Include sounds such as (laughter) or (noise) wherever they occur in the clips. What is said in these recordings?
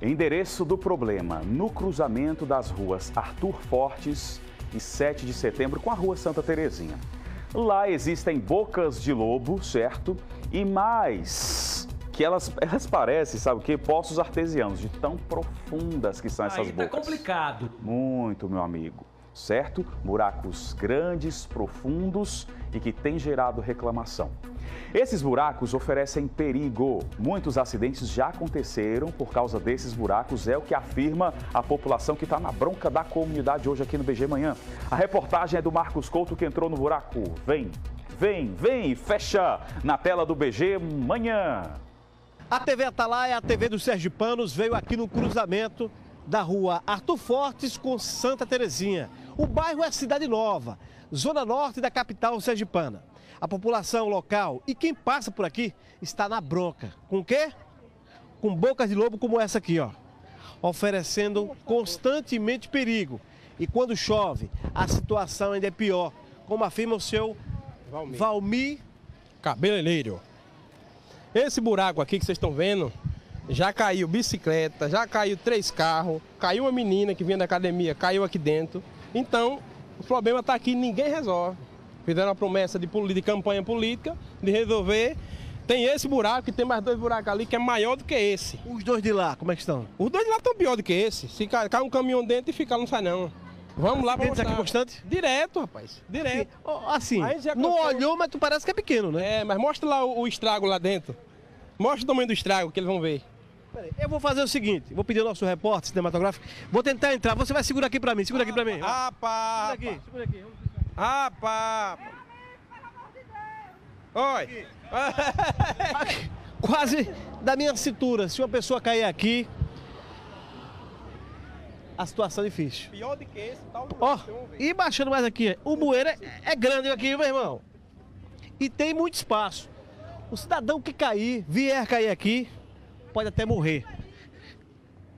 Endereço do problema: no cruzamento das ruas Arthur Fortes e 7 de setembro com a rua Santa Terezinha. Lá existem bocas de lobo, certo? E mais que elas, elas parecem, sabe o quê? Poços artesianos, de tão profundas que são essas Aí bocas. tá complicado. Muito, meu amigo. Certo? Buracos grandes, profundos e que têm gerado reclamação. Esses buracos oferecem perigo. Muitos acidentes já aconteceram por causa desses buracos, é o que afirma a população que está na bronca da comunidade hoje aqui no BG Manhã. A reportagem é do Marcos Couto que entrou no buraco. Vem, vem, vem, fecha na tela do BG Manhã. A TV Atalaia, a TV dos Sergipanos, veio aqui no cruzamento da rua Arthur Fortes com Santa Terezinha. O bairro é Cidade Nova, zona norte da capital sergipana. A população local e quem passa por aqui está na bronca. Com o quê? Com bocas de lobo como essa aqui, ó. Oferecendo constantemente perigo. E quando chove, a situação ainda é pior, como afirma o seu Valmir. Valmir Cabeleireiro. Esse buraco aqui que vocês estão vendo, já caiu bicicleta, já caiu três carros, caiu uma menina que vinha da academia, caiu aqui dentro. Então, o problema está aqui, ninguém resolve. Fizeram uma promessa de, de campanha política, de resolver. Tem esse buraco e tem mais dois buracos ali que é maior do que esse. Os dois de lá, como é que estão? Os dois de lá estão pior do que esse. Se cai, cai um caminhão dentro e fica, não sai não. Vamos lá, Acidentes aqui constante? Direto, rapaz. Direto. Assim, não olhou, mas tu parece que é pequeno, né? É, mas mostra lá o, o estrago lá dentro. Mostra o tamanho do estrago que eles vão ver. Eu vou fazer o seguinte, vou pedir ao nosso repórter cinematográfico, vou tentar entrar, você vai segurar aqui pra mim, segura aqui pra mim. Ah, Segura aqui, segura aqui. rapaz. Oi. (laughs) Quase da minha cintura, se uma pessoa cair aqui, a situação é difícil. Pior do que esse, tal. Ó, e baixando mais aqui, o bueiro é, é grande aqui, meu irmão. E tem muito espaço. O cidadão que cair, vier cair aqui, pode até morrer.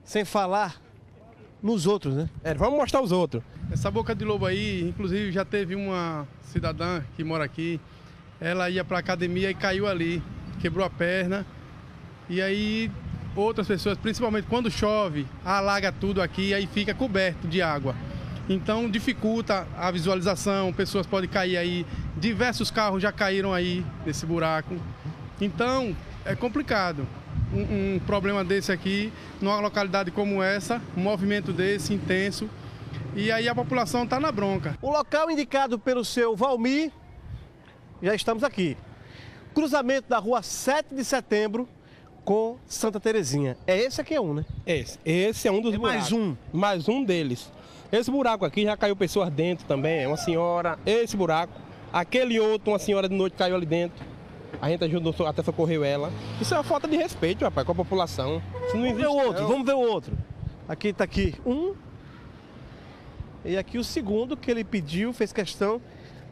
Sem falar nos outros, né? É, vamos mostrar os outros. Essa boca de lobo aí, inclusive já teve uma cidadã que mora aqui, ela ia para academia e caiu ali, quebrou a perna. E aí outras pessoas, principalmente quando chove, alaga tudo aqui e aí fica coberto de água. Então dificulta a visualização, pessoas podem cair aí, diversos carros já caíram aí nesse buraco. Então é complicado. Um, um problema desse aqui, numa localidade como essa, um movimento desse intenso, e aí a população está na bronca. O local indicado pelo seu Valmir, já estamos aqui. Cruzamento da rua 7 de setembro com Santa Terezinha. É esse aqui é um, né? Esse, esse é um dos É buracos. mais um. Mais um deles. Esse buraco aqui já caiu pessoas dentro também. Uma senhora, esse buraco. Aquele outro, uma senhora de noite caiu ali dentro. A gente ajudou, até socorreu ela. Isso é uma falta de respeito, rapaz, com a população. Isso não Vamos ver existe. o outro, não. vamos ver o outro. Aqui está aqui um. E aqui o segundo que ele pediu, fez questão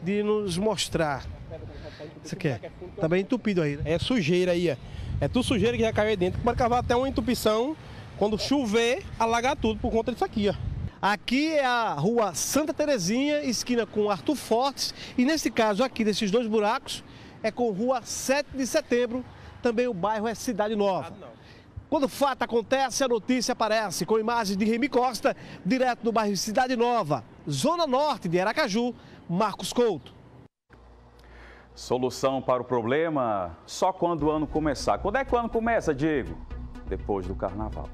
de nos mostrar. Isso aqui é. Tá bem entupido aí, né? É sujeira aí, é. É tudo sujeira que já caiu aí dentro. Pode cavar até uma entupição. Quando chover, alagar tudo por conta disso aqui, ó. Aqui é a rua Santa Terezinha, esquina com Arthur Fortes. E nesse caso aqui, desses dois buracos, é com rua 7 de setembro. Também o bairro é Cidade Nova. Quando o fato acontece, a notícia aparece com imagens de Remy Costa, direto do bairro Cidade Nova, zona norte de Aracaju, Marcos Couto. Solução para o problema só quando o ano começar. Quando é que o ano começa, Diego? Depois do carnaval.